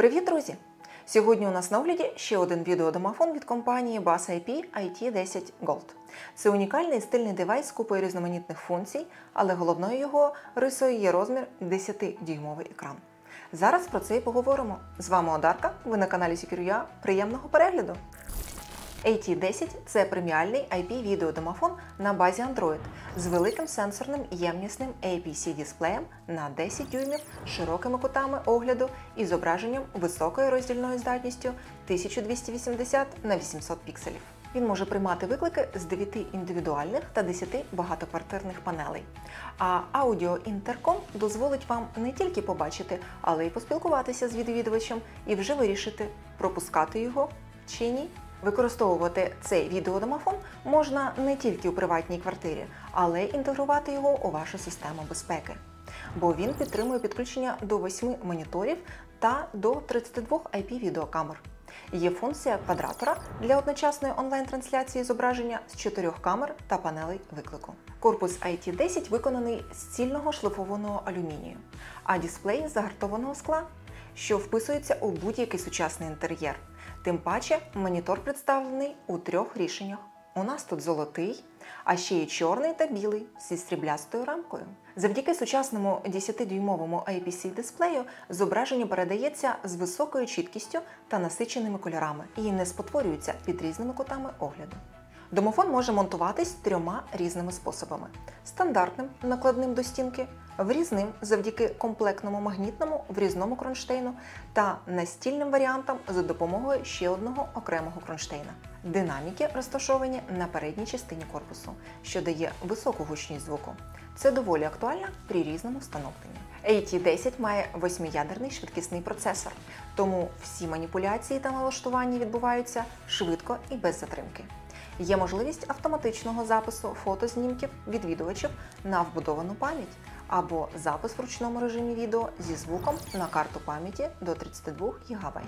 Привіт, друзі! Сьогодні у нас на огляді ще один відеодомофон від компанії Bass IP IT10 Gold. Це унікальний стильний девайс з купою різноманітних функцій, але головною його рисою є розмір 10-дюймовий екран. Зараз про це і поговоримо. З вами Одарка, ви на каналі Secure.ua. Приємного перегляду! AT10 це преміальний IP-відеодомофон на базі Android з великим сенсорним ємнісним APC-дисплеєм на 10 дюймів, широкими кутами огляду і зображенням високою роздільною здатністю 1280 на 800 пікселів. Він може приймати виклики з 9 індивідуальних та 10 багатоквартирних панелей. А аудіоінтерком дозволить вам не тільки побачити, але й поспілкуватися з відвідувачем і вже вирішити, пропускати його чи ні. Використовувати цей відеодомофон можна не тільки у приватній квартирі, але й інтегрувати його у вашу систему безпеки. Бо він підтримує підключення до 8 моніторів та до 32 IP-відеокамер. Є функція квадратора для одночасної онлайн-трансляції зображення з чотирьох камер та панелей виклику. Корпус IT10 виконаний з цільного шлифованого алюмінію, а дисплей загартованого скла, що вписується у будь-який сучасний інтер'єр. Тим паче монітор представлений у трьох рішеннях. У нас тут золотий, а ще й чорний та білий зі стріблястою рамкою. Завдяки сучасному 10-дюймовому IPC-дисплею зображення передається з високою чіткістю та насиченими кольорами і не спотворюється під різними кутами огляду. Домофон може монтуватись трьома різними способами: стандартним накладним до стінки, врізним завдяки комплектному магнітному врізному кронштейну та настільним варіантам за допомогою ще одного окремого кронштейна. Динаміки розташовані на передній частині корпусу, що дає високу гучність звуку. Це доволі актуально при різному встановленні. AT10 має восьмиядерний швидкісний процесор, тому всі маніпуляції та налаштування відбуваються швидко і без затримки. Є можливість автоматичного запису фотознімків відвідувачів на вбудовану пам'ять або запис в ручному режимі відео зі звуком на карту пам'яті до 32 ГБ.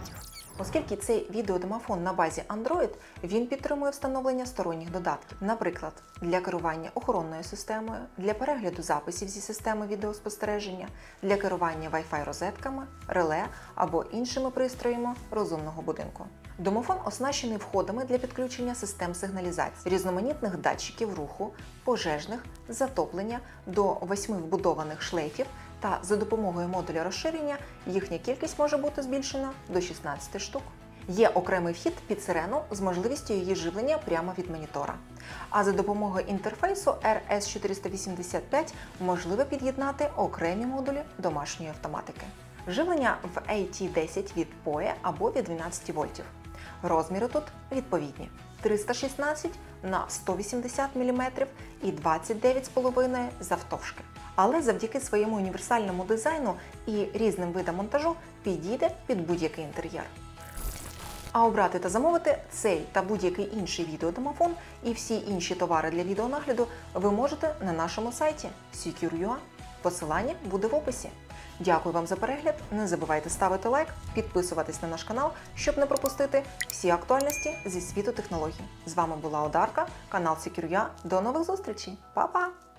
Оскільки цей відеодомофон на базі Android, він підтримує встановлення сторонніх додатків, наприклад, для керування охоронною системою, для перегляду записів зі системи відеоспостереження, для керування Wi-Fi розетками, реле або іншими пристроями розумного будинку. Домофон оснащений входами для підключення систем сигналізації, різноманітних датчиків руху, пожежних, затоплення до восьми вбудованих шлейфів та за допомогою модуля розширення їхня кількість може бути збільшена до 16 штук. Є окремий вхід під сирену з можливістю її живлення прямо від монітора. А за допомогою інтерфейсу RS485 можливо під'єднати окремі модулі домашньої автоматики. Живлення в AT10 від PoE або від 12 вольтів. Розміри тут відповідні: 316 на 180 мм і 29,5 завтовшки. Але завдяки своєму універсальному дизайну і різним видам монтажу підійде під будь-який інтер'єр. А обрати та замовити цей та будь-який інший відеодомофон і всі інші товари для відеонагляду ви можете на нашому сайті Secure.ua. Посилання буде в описі. Дякую вам за перегляд. Не забувайте ставити лайк, підписуватись на наш канал, щоб не пропустити всі актуальності зі світу технологій. З вами була Одарка, канал Secure.ua. До нових зустрічей. Па-па!